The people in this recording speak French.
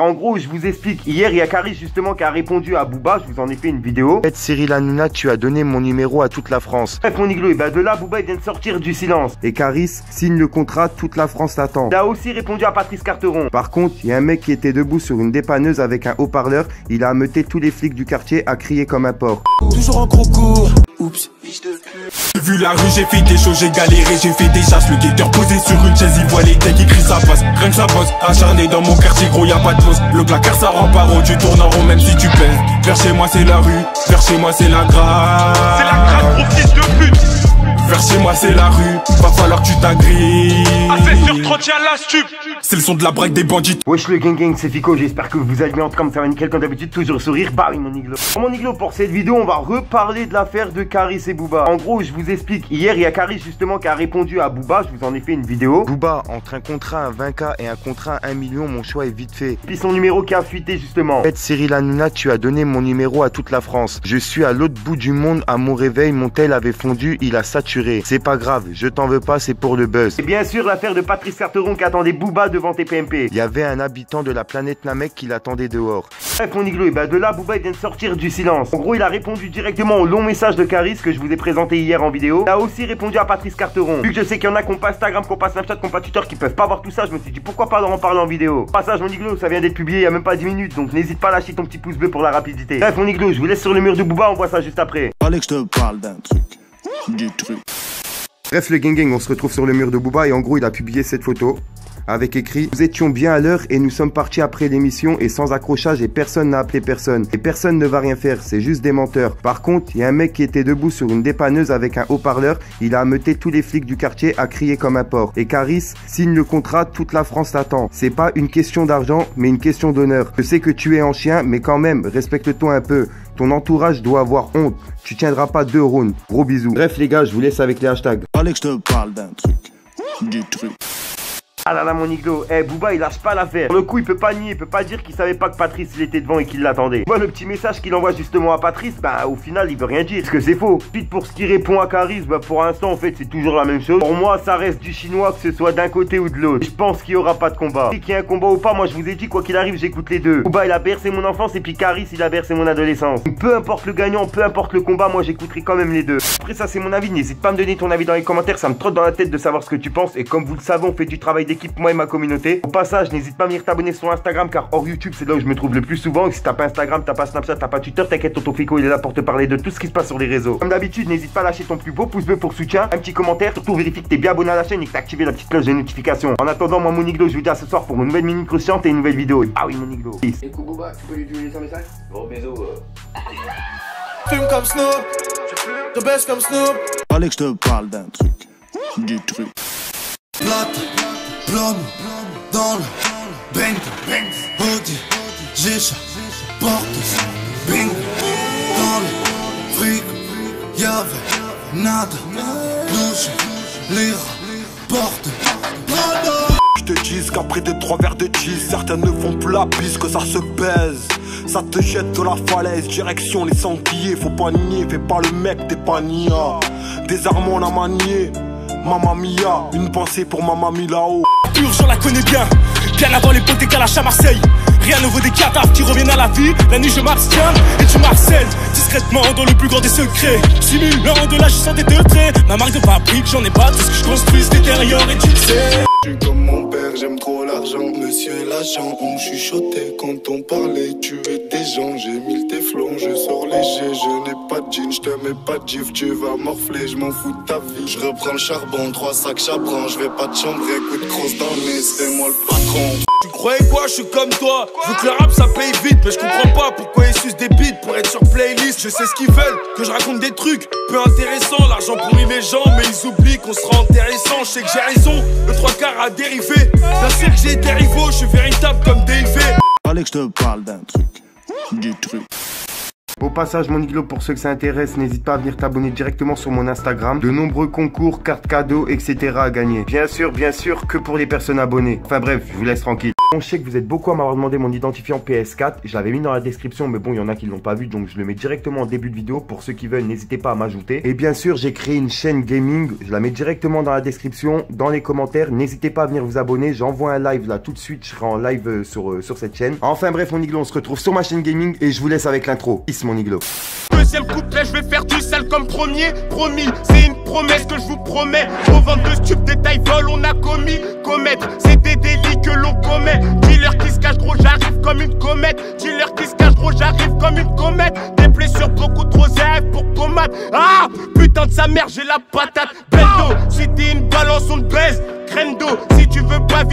En gros, je vous explique. Hier, il y a Caris justement qui a répondu à Booba. Je vous en ai fait une vidéo. En fait, Cyril Hanouna, tu as donné mon numéro à toute la France. Bref, mon iglo, et bah de là, Booba il vient de sortir du silence. Et Caris signe le contrat, toute la France t'attend. Il a aussi répondu à Patrice Carteron. Par contre, il y a un mec qui était debout sur une dépanneuse avec un haut-parleur. Il a ameuté tous les flics du quartier à crier comme un porc. Toujours en gros cours. Oups. J'ai vu la rue, j'ai fait des choses, j'ai galéré, j'ai fait des chasses. Le guetteur posé sur une chaise, il voit les têtes qui crient sa passe. Rien que ça bosse, acharné dans mon quartier, gros, y a pas de Le placard, ça rend pas rond, tu tournes en rond, même si tu pèses. Vers chez moi, c'est la rue, vers chez moi, c'est la grâce. C'est la grâce, gros fils de pute. Vers chez moi, c'est la rue, va falloir que tu t'agrives. Assez sur trottière la stup. C'est le son de la braque des bandits. Wesh le gang gang, c'est Fico, j'espère que vous allez bien en tout cas, ça va nickel comme d'habitude, toujours sourire, bah oui mon iglo. Mon iglo, pour cette vidéo, on va reparler de l'affaire de Caris et Booba. En gros, je vous explique, hier il y a Caris justement qui a répondu à Booba, je vous en ai fait une vidéo. Booba, entre un contrat à 20K et un contrat à 1 million, mon choix est vite fait. Puis son numéro qui a fuité justement. En fait, Cyril Hanouna, tu as donné mon numéro à toute la France. Je suis à l'autre bout du monde, à mon réveil, mon tel avait fondu, il a saturé. C'est pas grave, je t'en veux pas, c'est pour le buzz. Et bien sûr l'affaire de Patrice Carteron qui attendait Booba devant TPMP. Il y avait un habitant de la planète Namek qui l'attendait dehors. Bref mon iglo, et bah de là Booba il vient de sortir du silence. En gros il a répondu directement au long message de Caris que je vous ai présenté hier en vidéo. Il a aussi répondu à Patrice Carteron. Vu que je sais qu'il y en a qui ont pas Instagram, qui ont pas Snapchat, qui ont pas Twitter, qui peuvent pas voir tout ça, je me suis dit pourquoi pas leur en parler en vidéo? Passage mon iglo, ça vient d'être publié il y a même pas 10 minutes, donc n'hésite pas à lâcher ton petit pouce bleu pour la rapidité. Bref mon iglo, je vous laisse sur le mur de Booba, on voit ça juste après. Que je te parle d'un truc. Du truc. Bref, le gang gang, on se retrouve sur le mur de Booba et en gros, il a publié cette photo avec écrit Nous étions bien à l'heure et nous sommes partis après l'émission et sans accrochage et personne n'a appelé personne. Et personne ne va rien faire, c'est juste des menteurs. Par contre, il y a un mec qui était debout sur une dépanneuse avec un haut-parleur, il a ameuté tous les flics du quartier à crier comme un porc. Et Caris signe le contrat, toute la France t'attend. C'est pas une question d'argent, mais une question d'honneur. Je sais que tu es en chien, mais quand même, respecte-toi un peu. Ton entourage doit avoir honte. Tu tiendras pas deux rounds. Gros bisous. Bref les gars, je vous laisse avec les hashtags. Je te parle d'un truc. Du truc. Ah là là mon iglo, eh Booba il lâche pas l'affaire. Pour le coup il peut pas nier, il peut pas dire qu'il savait pas que Patrice il était devant et qu'il l'attendait. Moi le petit message qu'il envoie justement à Patrice, bah au final il veut rien dire, parce que c'est faux. Ensuite pour ce qui répond à Caris, bah pour l'instant en fait c'est toujours la même chose. Pour moi ça reste du chinois que ce soit d'un côté ou de l'autre. Je pense qu'il y aura pas de combat. Et qu'il y a un combat ou pas, moi je vous ai dit quoi qu'il arrive j'écoute les deux. Booba il a bercé mon enfance et puis Caris il a bercé mon adolescence. Peu importe le gagnant, peu importe le combat, moi j'écouterai quand même les deux. Après ça c'est mon avis, n'hésite pas à me donner ton avis dans les commentaires, ça me trotte dans la tête de savoir ce que tu penses. Et comme vous le savez, on fait du travail d'équipe moi et ma communauté. Au passage, n'hésite pas à venir t'abonner sur Instagram car hors YouTube, c'est là où je me trouve le plus souvent. Et si t'as pas Instagram, t'as pas Snapchat, t'as pas Twitter, t'inquiète, Tonton Fico, il est là pour te parler de tout ce qui se passe sur les réseaux. Comme d'habitude, n'hésite pas à lâcher ton plus beau pouce bleu pour soutien, un petit commentaire, surtout vérifie que t'es bien abonné à la chaîne et que t'as activé la petite cloche de notification. En attendant, moi, mon iglo, je vous dis à ce soir pour une nouvelle mini croustillante et une nouvelle vidéo. Ah oui, mon iglo. Peace. Et tu peux lui laisser un message? Bisous. euh. Fume comme Snoop, je baisse comme Snoop. Fallait que je te parle d'un truc. Du truc. Plate, plomme, dans le bang, Audi, Gicha, Portes, bing, dans le fric, y'avait nada, douche, lire, porte. Je te dis qu'après deux trois verres de cheese, certains ne font plus la piste que ça se baise. Ça te jette de la falaise, direction les sangliers. Faut pas nier, fais pas le mec, t'es pas nia. Des armes on a manié, Mamma Mia. Une pensée pour Mamma Mia là-haut. Pur, je la connais bien. Bien avant les potes à Marseille. Rien ne vaut des cadavres qui reviennent à la vie. La nuit, je m'abstiens et tu marcelles. Discrètement dans le plus grand des secrets. Simulant de la sans des deux traits. Ma marque de fabrique, j'en ai pas. Tout ce que je construis, c'est détériore et tu le sais. Je suis comme mon père, j'aime trop l'argent. Monsieur l'agent, on chuchotait quand on parlait. Tuer des gens, j'ai mille téflons, je sors léger. Je n'ai pas de jean, je te mets pas de gif, tu vas morfler, je m'en fous de ta vie. Je reprends le charbon, trois sacs j'apprends. Je vais pas te chambrer, coup de crosse dans le nez, c'est moi le patron. Tu croyais quoi, je suis comme toi. Je veux que le rap ça paye vite, mais je comprends pas pourquoi ils sucent des beats pour être sur playlist. Je sais ce qu'ils veulent, que je raconte des trucs peu intéressants. L'argent pourrit les gens, mais ils oublient qu'on sera intéressant. Je sais que j'ai raison, le trois quarts a dérivé. Bien sûr que j'ai des rivaux, je suis véritable comme Dave. Fallait que je te parle d'un truc. Du truc. Au passage, mon iglo, pour ceux que ça intéresse, n'hésite pas à venir t'abonner directement sur mon Instagram. De nombreux concours, cartes cadeaux, etc. à gagner. Bien sûr, bien sûr, que pour les personnes abonnées. Enfin bref, je vous laisse tranquille. Je sais que vous êtes beaucoup à m'avoir demandé mon identifiant PS4. Je l'avais mis dans la description, mais bon, il y en a qui l'ont pas vu, donc je le mets directement en début de vidéo. Pour ceux qui veulent, n'hésitez pas à m'ajouter. Et bien sûr, j'ai créé une chaîne gaming. Je la mets directement dans la description, dans les commentaires. N'hésitez pas à venir vous abonner. J'envoie un live là tout de suite. Je serai en live euh, sur, euh, sur cette chaîne. Enfin bref, mon iglo, on se retrouve sur ma chaîne gaming et je vous laisse avec l'intro. Peace, mon iglo. Deuxième couplet, je vais faire du sale comme premier. Promis, c'est une promesse que je vous promets. Au 22 stupes, détail vol, on a commis. Commettre, c'est des délits que l'on commet. Dealer qui se cache, gros, j'arrive comme une comète. Dealer qui se cache, gros, j'arrive comme une comète. Des blessures beaucoup trop zèbres pour pommade. Ah, putain de sa mère, j'ai la patate. Belle si t'es une balance, on te baise. Crendo, si tu veux pas vite.